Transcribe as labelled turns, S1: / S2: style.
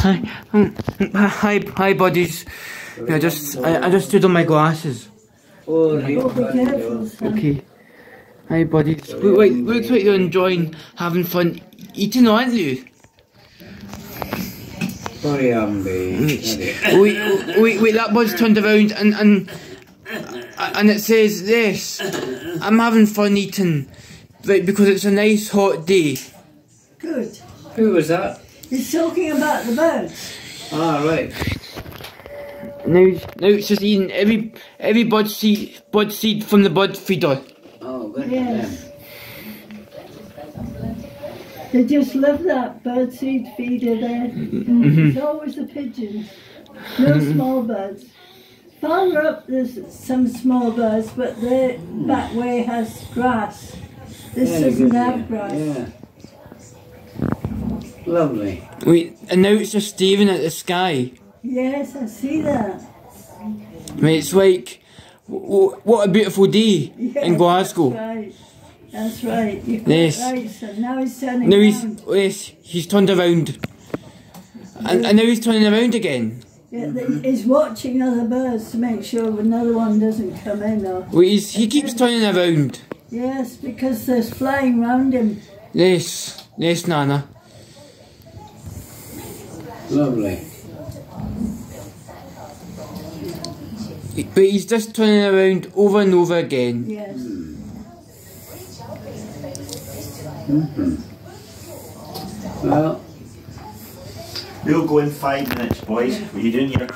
S1: Hi, um, hi, hi, buddies. I just, I, I just stood on my glasses.
S2: Right.
S3: Be careful, son.
S1: Okay. Hi, buddies. Wait, wait, looks like you're enjoying having fun eating, aren't you?
S2: Sorry, I'm the.
S1: wait, wait, wait, that bud's turned around and, and, and it says this. I'm having fun eating, right, because it's a nice hot day.
S3: Good.
S2: Who was that?
S3: He's talking about the birds.
S2: Ah, right.
S1: Now, now it's just eating every, every bud seed, bud seed from the bud feeder.
S2: Oh, good.
S3: Yes. They just love that bird seed feeder there.
S1: Mm-hmm.
S3: It's always the pigeons. No small birds. Farther up there's some small birds, but the back way has grass. This
S2: Yeah,
S3: doesn't
S2: good, yeah. Lovely.
S1: Wait, and now it's just staring at the sky.
S3: Yes, I see that.
S1: I mean, it's like, w- w- what a beautiful day
S3: Yes,
S1: in Glasgow.
S3: That's right. That's right. You're quite
S1: Yes.
S3: right, son. Now he's turning
S1: Now he's,
S3: around.
S1: yes, he's turned around. And, and now he's turning around again.
S3: Yeah, he's watching other birds to make sure another one doesn't come in. Or
S1: Wait, he's, he keeps turning around.
S3: Yes, because they're flying round him.
S1: Yes, yes, Nana.
S2: Lovely.
S1: But he's just turning around over and over again.
S3: Yes. Mm-hmm.
S2: Well,
S4: We'll go in five minutes, boys. What are you doing your